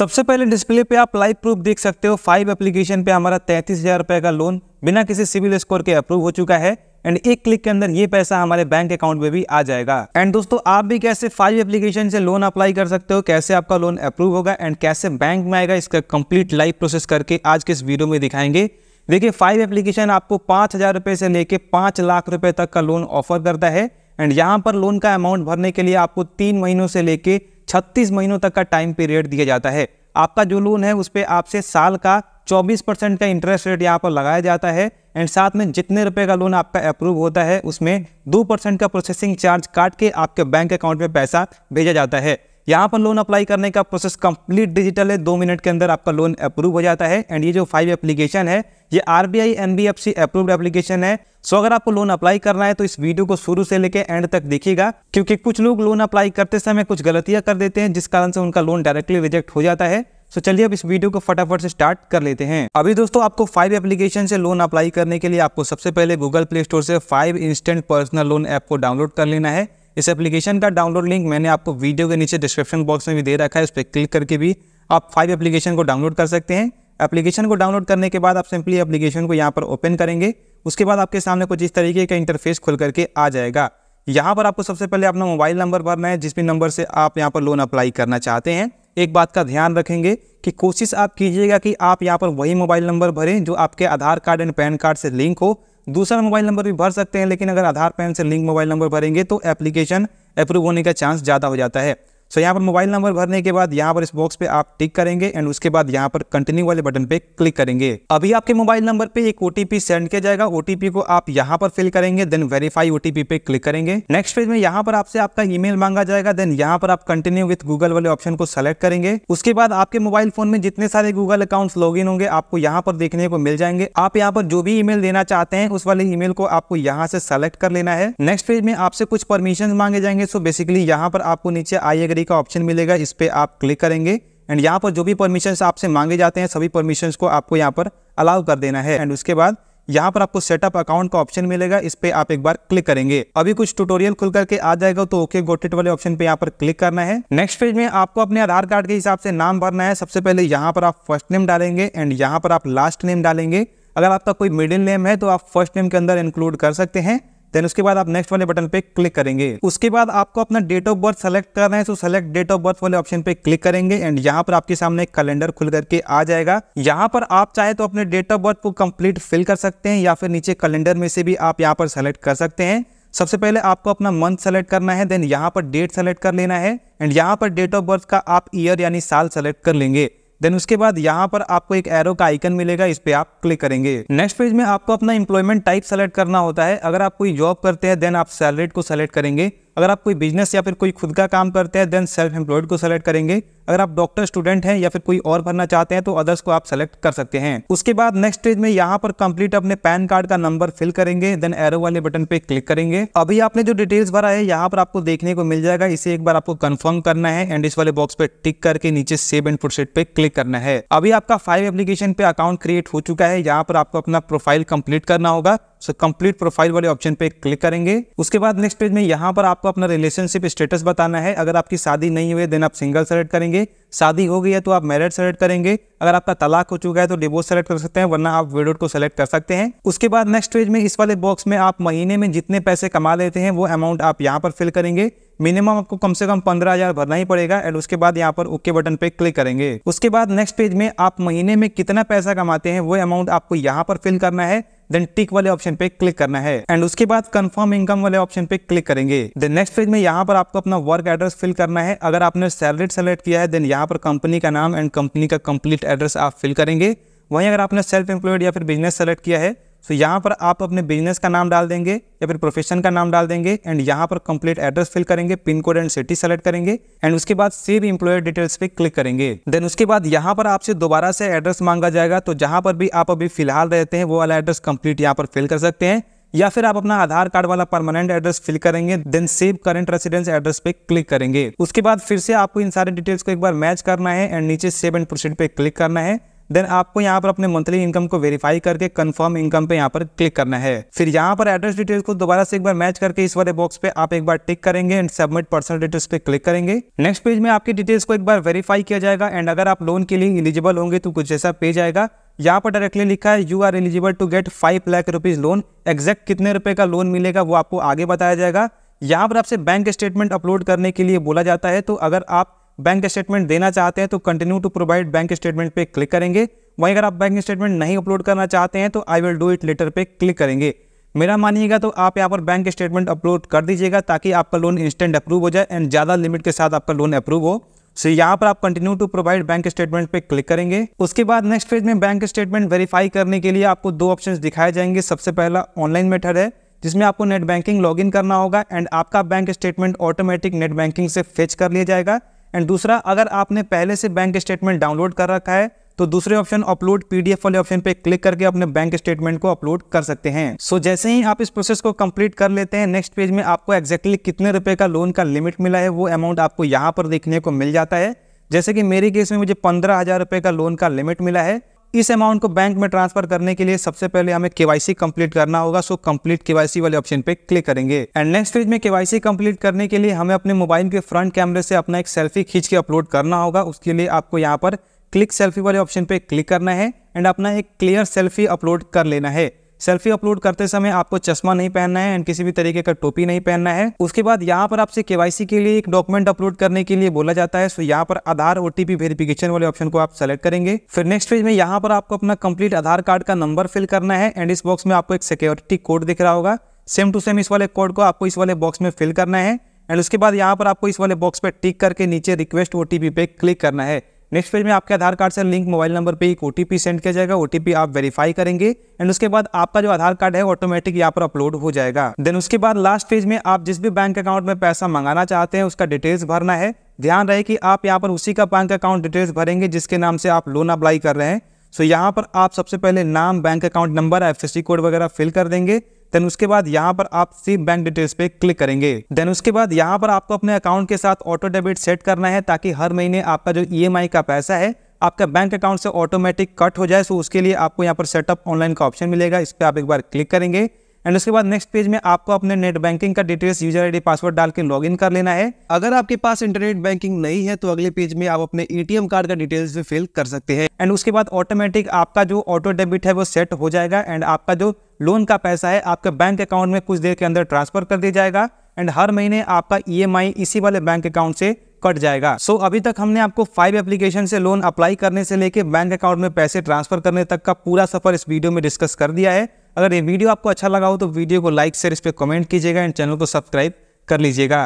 सबसे पहले डिस्प्ले पे आप लाइव प्रूफ देख सकते हो फाइव एप्लीकेशन पे हमारा तैंतीस हज़ार रुपए का लोन बिना किसी सिविल स्कोर के अप्रूव हो चुका है एंड एक क्लिक के अंदर ये पैसा हमारे बैंक अकाउंट में भी आ जाएगा। एंड दोस्तों, आप भी कैसे फाइव एप्लीकेशन से लोन अप्लाई कर सकते हो, कैसे आपका लोन अप्रूव होगा एंड कैसे बैंक में आएगा, इसका कंप्लीट लाइव प्रोसेस करके आज के इस वीडियो में दिखाएँगे। देखिए फाइव एप्लीकेशन आपको पाँच हज़ार रुपए से लेके पाँच लाख रुपए तक का लोन ऑफ़र करता है। एंड यहाँ पर लोन का अमाउंट भरने के लिए आपको तीन महीनों से लेके छत्तीस महीनों तक का टाइम पीरियड दिया जाता है। आपका जो लोन है, उस पर आपसे साल का 24 परसेंट का इंटरेस्ट रेट यहाँ पर लगाया जाता है एंड साथ में जितने रुपए का लोन आपका अप्रूव होता है, उसमें दो परसेंट का प्रोसेसिंग चार्ज काट के आपके बैंक अकाउंट में पैसा भेजा जाता है। यहाँ पर लोन अप्लाई करने का प्रोसेस कंप्लीट डिजिटल है। दो मिनट के अंदर आपका लोन अप्रूव हो जाता है। एंड ये जो फाइव एप्लीकेशन है, ये R B I C approved application है। सो अगर आपको लोन अप्लाई करना है तो इस वीडियो को शुरू से लेकर एंड तक देखिएगा। क्योंकि कुछ लोग लोन अप्लाई करते समय कुछ गलतियाँ कर देते हैं, जिस कारण से उनका लोन डायरेक्टली रिजेक्ट हो जाता है। सो चलिए अब इस वीडियो को फटाफट से स्टार्ट कर लेते हैं। अभी दोस्तों, आपको फाइव एप्लीकेशन से लोन अप्लाई करने के लिए आपको सबसे पहले गूगल प्ले स्टोर से five instant personal loan app को डाउनलोड कर लेना है। इस एप्लीकेशन का डाउनलोड लिंक मैंने आपको वीडियो के नीचे डिस्क्रिप्शन बॉक्स में भी दे रखा है, उस पर क्लिक करके भी आप फाइव एप्लीकेशन को डाउनलोड कर सकते हैं। एप्लीकेशन को डाउनलोड करने के बाद आप सिंपली एप्लीकेशन को यहाँ पर ओपन करेंगे। उसके बाद आपके सामने कुछ इस तरीके का इंटरफेस खुल करके आ जाएगा। यहाँ पर आपको सबसे पहले अपना मोबाइल नंबर भरना है, जिस भी नंबर से आप यहाँ पर लोन अप्लाई करना चाहते हैं। एक बात का ध्यान रखेंगे कि कोशिश आप कीजिएगा कि आप यहाँ पर वही मोबाइल नंबर भरें जो आपके Aadhaar card and PAN card से लिंक हो। दूसरा मोबाइल नंबर भी भर सकते हैं, लेकिन अगर आधार, पैन से लिंक मोबाइल नंबर भरेंगे तो एप्लीकेशन अप्रूव होने का चांस ज़्यादा हो जाता है। सो यहाँ पर मोबाइल नंबर भरने के बाद यहाँ पर इस बॉक्स पे आप टिक करेंगे एंड उसके बाद यहाँ पर कंटिन्यू वाले बटन पे क्लिक करेंगे। अभी आपके मोबाइल नंबर पे एक ओटीपी सेंड किया जाएगा। ओटीपी को आप यहाँ पर फिल करेंगे देन वेरीफाई ओटीपी पे क्लिक करेंगे। नेक्स्ट पेज में यहाँ पर आपसे आपका ईमेल मांगा जाएगा देन यहाँ पर आप कंटिन्यू विथ गूगल वाले ऑप्शन को सेलेक्ट करेंगे। उसके बाद आपके मोबाइल फ़ोन में जितने सारे गूगल अकाउंट लॉग होंगे, आपको यहाँ पर देखने को मिल जाएँगे। आप यहाँ पर जो भी ईमेल देना चाहते हैं, उस वाले ईमेल को आपको यहाँ से सेलेक्ट कर लेना है। नेक्स्ट पेज में आपसे कुछ परमिशन मांगे जाएँगे। सो बेसिकली यहाँ पर आपको नीचे आई का ऑप्शन मिलेगा, इस पर आप क्लिक करेंगे। एंड यहाँ पर जो भी परमिशन आपसे मांगे जाते हैं, सभी परमिशन को आपको यहाँ पर अलाउ कर देना है। एंड उसके बाद यहाँ पर आपको सेटअप अकाउंट का ऑप्शन मिलेगा, इस पे आप एक बार क्लिक करेंगे। अभी कुछ ट्यूटोरियल खुल करके आ जाएगा तो ओके गोटेट वाले ऑप्शन पे यहाँ पर क्लिक करना है। नेक्स्ट पेज में आपको अपने आधार कार्ड के हिसाब से नाम भरना है। सबसे पहले यहाँ पर आप फ़र्स्ट नेम डालेंगे एंड यहाँ पर आप लास्ट नेम डालेंगे। अगर आपका कोई मिडिल नेम है तो आप फ़र्स्ट नेम के अंदर इंक्लूड कर सकते हैं। देन उसके बाद आप नेक्स्ट वाले बटन पे क्लिक करेंगे। उसके बाद आपको अपना डेट ऑफ़ बर्थ सेलेक्ट करना है तो सेलेक्ट डेट ऑफ़ बर्थ वाले ऑप्शन पे क्लिक करेंगे एंड यहाँ पर आपके सामने एक कैलेंडर खुल करके आ जाएगा। यहाँ पर आप चाहे तो अपने डेट ऑफ़ बर्थ को कंप्लीट फिल कर सकते हैं या फिर नीचे कैलेंडर में से भी आप यहाँ पर सेलेक्ट कर सकते हैं। सबसे पहले आपको अपना मंथ सेलेक्ट करना है देन यहाँ पर डेट सेलेक्ट कर लेना है एंड यहाँ पर डेट ऑफ़ बर्थ का आप ईयर यानी साल सेलेक्ट कर लेंगे। देन उसके बाद यहाँ पर आपको एक एरो का आइकन मिलेगा, इस पर आप क्लिक करेंगे। नेक्स्ट पेज में आपको अपना इंप्लॉयमेंट टाइप सेलेक्ट करना होता है। अगर आप कोई जॉब करते हैं देन आप सैलरेट को सेलेक्ट करेंगे। अगर आप कोई बिज़नेस या फिर कोई खुद का काम करते हैं देन सेल्फ एम्प्लॉयड को सेलेक्ट करेंगे। अगर आप डॉक्टर स्टूडेंट हैं या फिर कोई और भरना चाहते हैं तो अदर्स को आप सेलेक्ट कर सकते हैं। उसके बाद नेक्स्ट स्टेज में यहाँ पर कंप्लीट अपने पैन कार्ड का नंबर फिल करेंगे देन एरो वाले बटन पे क्लिक करेंगे। अभी आपने जो डिटेल्स भरा है, यहाँ पर आपको देखने को मिल जाएगा। इसे एक बार आपको कंफर्म करना है एंड इस वाले बॉक्स पे टिक करके नीचे सेव एंड प्रोसेट पे क्लिक करना है। अभी आपका फाइव एप्लीकेशन पे अकाउंट क्रिएट हो चुका है। यहाँ पर आपको अपना प्रोफ़ाइल कंप्लीट करना होगा। सो कंप्लीट प्रोफ़ाइल वाले ऑप्शन पे क्लिक करेंगे। उसके बाद नेक्स्ट पेज में यहाँ पर आपको अपना रिलेशनशिप स्टेटस बताना है। अगर आपकी शादी नहीं हुई देन आप सिंगल सेलेक्ट करेंगे। शादी हो गई है तो आप मैरिड सेलेक्ट करेंगे। अगर आपका तलाक हो चुका है तो डिवोर्स सेलेक्ट कर सकते हैं, वरना आप विडोड को सेलेक्ट कर सकते हैं। उसके बाद नेक्स्ट पेज में इस वाले बॉक्स में आप महीने में जितने पैसे कमा लेते हैं, वो अमाउंट आप यहाँ पर फिल करेंगे। मिनिमम आपको कम से कम पंद्रह हज़ार भरना ही पड़ेगा एंड उसके बाद यहाँ पर ओके बटन पे क्लिक करेंगे। उसके बाद नेक्स्ट पेज में आप महीने में कितना पैसा कमाते हैं, वो अमाउंट आपको यहाँ पर फिल करना है। देन टिक वाले ऑप्शन पे क्लिक करना है। एंड उसके बाद कंफर्म इनकम वाले ऑप्शन पे क्लिक करेंगे। देन नेक्स्ट पेज में यहाँ पर आपको अपना वर्क एड्रेस फिल करना है। अगर आपने सैलरी सेलेक्ट किया है देन यहाँ पर कंपनी का नाम एंड कंपनी का कंप्लीट एड्रेस आप फिल करेंगे। वहीं अगर आपने सेल्फ एम्प्लॉयड या फिर बिज़नेस सेलेक्ट किया है तो यहाँ पर आप अपने बिज़नेस का नाम डाल देंगे या फिर प्रोफेशन का नाम डाल देंगे एंड यहाँ पर कंप्लीट एड्रेस फिल करेंगे pin code and city select करेंगे एंड उसके बाद सेव इंप्लॉयर डिटेल्स पे क्लिक करेंगे। देन उसके बाद यहाँ पर आपसे दोबारा से एड्रेस मांगा जाएगा तो जहाँ पर भी आप अभी फ़िलहाल रहते हैं, वो वाला एड्रेस कंप्लीट यहाँ पर फिल कर सकते हैं या फिर आप अपना आधार कार्ड वाला परमानेंट एड्रेस फिल करेंगे then save current residence address पे क्लिक करेंगे। उसके बाद फिर से आपको इन सारे डिटेल्स को एक बार मैच करना है एंड नीचे सेव एंड प्रोसीड पे क्लिक करना है। देन आपको यहाँ पर अपने मंथली इनकम को वेरीफाई करके कंफर्म इनकम पे यहाँ पर क्लिक करना है। फिर यहाँ पर एड्रेस डिटेल्स को दोबारा से एक बार मैच करके इस वाले बॉक्स पे आप एक बार टिक करेंगे एंड सबमिट पर्सनल डिटेल्स पे क्लिक करेंगे। नेक्स्ट पेज में आपकी डिटेल्स को एक बार वेरीफाई किया जाएगा एंड अगर आप लोन के लिए इलिजिबल होंगे तो कुछ ऐसा पेज आएगा। यहाँ पर डायरेक्टली लिखा है you are eligible to get five lakh rupees loan exact कितने रुपए का लोन मिलेगा वो आपको आगे बताया जाएगा। यहाँ पर आपसे बैंक स्टेटमेंट अपलोड करने के लिए बोला जाता है तो अगर आप बैंक स्टेटमेंट देना चाहते हैं तो continue to provide bank statement पे क्लिक करेंगे। वहीं अगर आप बैंक स्टेटमेंट नहीं अपलोड करना चाहते हैं तो I will do it later पे क्लिक करेंगे। मेरा मानिएगा तो आप यहाँ पर बैंक स्टेटमेंट अपलोड कर दीजिएगा ताकि आपका लोन इंस्टेंट अप्रूव हो जाए एंड ज़्यादा लिमिट के साथ आपका लोन अप्रूव हो। सो so, यहाँ पर आप continue to provide bank statement पे क्लिक करेंगे। उसके बाद नेक्स्ट पेज में बैंक स्टेटमेंट वेरीफाई करने के लिए आपको दो ऑप्शंस दिखाए जाएँगे। सबसे पहला ऑनलाइन मेथड है जिसमें आपको नेट बैंकिंग लॉगिन करना होगा एंड आपका bank statement automatic net banking से फेच कर लिया जाएगा। एंड दूसरा अगर आपने पहले से बैंक स्टेटमेंट डाउनलोड कर रखा है तो दूसरे ऑप्शन अपलोड पीडीएफ वाले ऑप्शन पे क्लिक करके अपने बैंक स्टेटमेंट को अपलोड कर सकते हैं। सो so, जैसे ही आप इस प्रोसेस को कंप्लीट कर लेते हैं नेक्स्ट पेज में आपको एक्जैक्टली exactly कितने रुपए का लोन का लिमिट मिला है वो अमाउंट आपको यहाँ पर देखने को मिल जाता है। जैसे कि मेरे केस में मुझे पंद्रह हज़ार रुपए का लोन का लिमिट मिला है इस अमाउंट को बैंक में ट्रांसफ़र करने के लिए सबसे पहले हमें केवाईसी कंप्लीट करना होगा सो कंप्लीट केवाईसी वाले ऑप्शन पे क्लिक करेंगे। एंड नेक्स्ट पेज में केवाईसी कंप्लीट करने के लिए हमें अपने मोबाइल के फ्रंट कैमरे से अपना एक सेल्फी खींच के अपलोड करना होगा। उसके लिए आपको यहाँ पर क्लिक सेल्फी वाले ऑप्शन पे क्लिक करना है एंड अपना एक क्लियर सेल्फी अपलोड कर लेना है। सेल्फी अपलोड करते समय आपको चश्मा नहीं पहनना है एंड किसी भी तरीके का टोपी नहीं पहनना है। उसके बाद यहाँ पर आपसे केवाईसी के लिए एक डॉक्यूमेंट अपलोड करने के लिए बोला जाता है। सो यहाँ पर आधार, ओटीपी, वेरिफिकेशन वाले ऑप्शन को आप सेलेक्ट करेंगे। फिर नेक्स्ट पेज में यहाँ पर आपको अपना कंप्लीट आधार कार्ड का नंबर फिल करना है एंड इस बॉक्स में आपको एक सिक्योरिटी कोड दिख रहा होगा। सेम टू सेम इस वाले कोड को आपको इस वाले बॉक्स में फिल करना है एंड उसके बाद यहाँ पर आपको इस वाले बॉक्स पे टिक करके नीचे रिक्वेस्ट ओटीपी पे क्लिक करना है। नेक्स्ट पेज में आपके आधार कार्ड से लिंक मोबाइल नंबर पे एक ओटीपी सेंड किया जाएगा। ओटीपी आप वेरीफाई करेंगे एंड उसके बाद आपका जो आधार कार्ड है ऑटोमेटिक यहाँ पर अपलोड हो जाएगा। देन उसके बाद लास्ट पेज में आप जिस भी बैंक अकाउंट में पैसा मंगाना चाहते हैं उसका डिटेल्स भरना है। ध्यान रहे कि आप यहाँ पर उसी का बैंक अकाउंट डिटेल्स भरेंगे जिसके नाम से आप लोन अप्लाई कर रहे हैं। सो so, यहाँ पर आप सबसे पहले नाम बैंक अकाउंट नंबर एफ़ कोड वगैरह फिल कर देंगे। देन उसके बाद यहाँ पर आप सिर्फ़ बैंक डिटेल्स पे क्लिक करेंगे। देन उसके बाद यहाँ पर आपको अपने अकाउंट के साथ ऑटो डेबिट सेट करना है ताकि हर महीने आपका जो ईएमआई का पैसा है, आपका बैंक अकाउंट से ऑटोमेटिक कट हो जाए। सो उसके लिए आपको यहाँ पर सेटअप ऑनलाइन का ऑप्शन मिलेगा। इस पर आप एक बार क्लिक करेंगे। एंड उसके बाद नेक्स्ट पेज में आपको अपने नेट बैंकिंग का डिटेल्स यूज़र आईडी पासवर्ड डाल के लॉगिन कर लेना है। अगर आपके पास इंटरनेट बैंकिंग नहीं है तो अगले पेज में आप अपने एटीएम कार्ड का डिटेल्स भी फिल कर सकते हैं। एंड उसके बाद ऑटोमेटिक आपका जो ऑटो डेबिट है, वो सेट हो जाएगा। एंड आपका जो लोन का पैसा है, आपके बैंक अकाउंट में कुछ देर के अंदर ट्रांसफ़र कर दिया जाएगा। एंड हर महीने आपका ईएमआई इसी वाले बैंक अकाउंट से कट जाएगा। सो so, अभी तक हमने आपको फाइव एप्लीकेशन से लोन अप्लाई करने से लेके बैंक अकाउंट में पैसे ट्रांसफ़र करने तक का पूरा सफ़र इस वीडियो में डिस्कस कर दिया है। अगर ये वीडियो आपको अच्छा लगा हो तो वीडियो को लाइक शेयर इस पर कमेंट कीजिएगा एंड चैनल को सब्सक्राइब कर लीजिएगा।